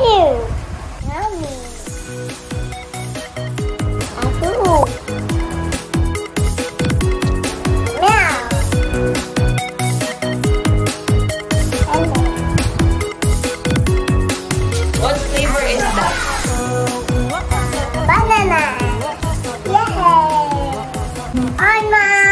Ew. I'm